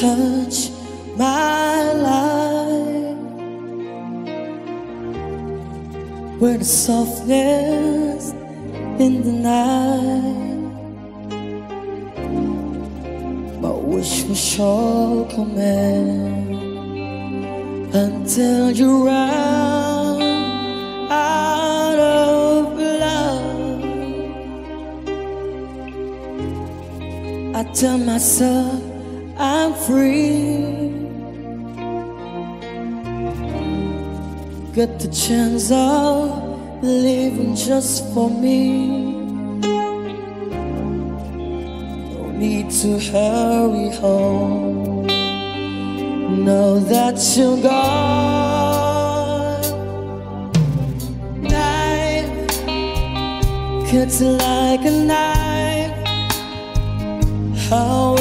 touch my life with the softness in the night. My wish was sure coming until you run out of love. I tell myself I'm free. Get the chance of living just for me. No need to hurry home. Know that you're gone. Knife cuts like a knife. How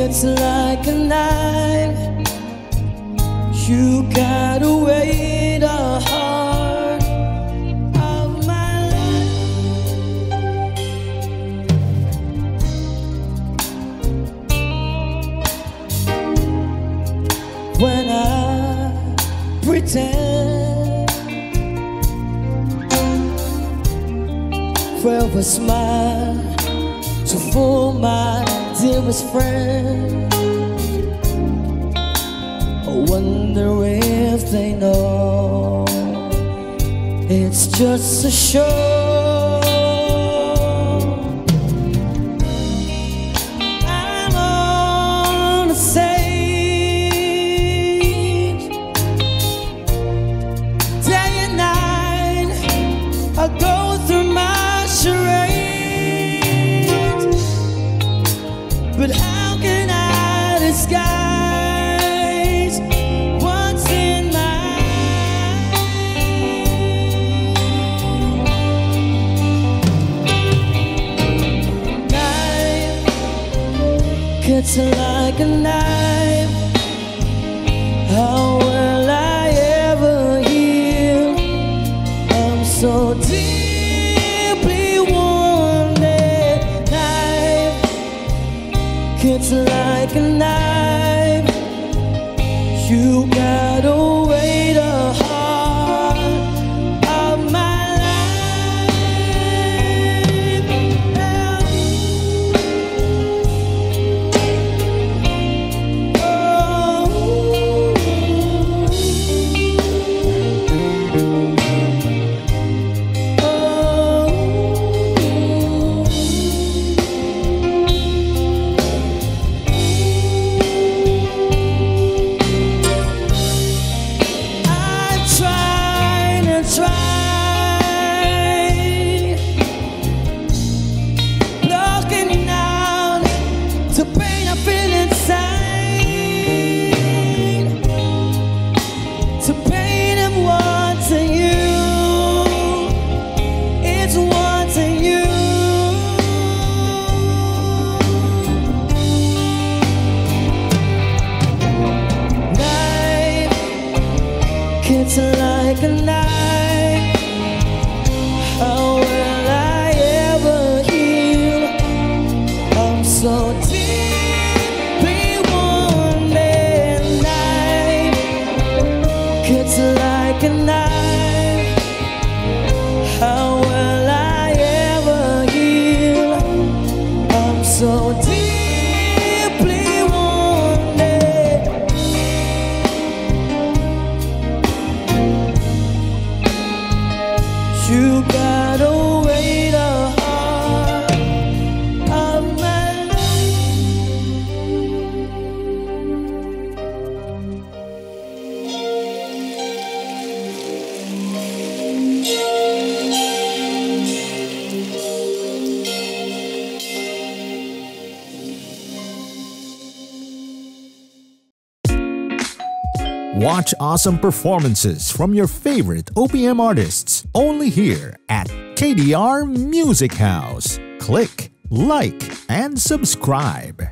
cuts like a knife. You got away the heart of my life. When I pretend forever smile to fool my dearest friend. I wonder if they know it's just a show. But how can I disguise what's in my knife? Cuts like a knife. You got It's like a knife. You got away Watch awesome performances from your favorite OPM artists only here at KDR Music House. Click, like, and subscribe.